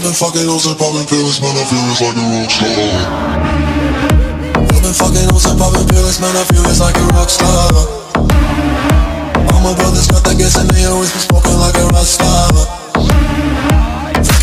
I've been fucking hoes and popping pills, man, I feel it's like a rock star. I've been fucking hoes and popping pills, man, I feel it's like a rock star. All my brothers got that gas and they always be